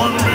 one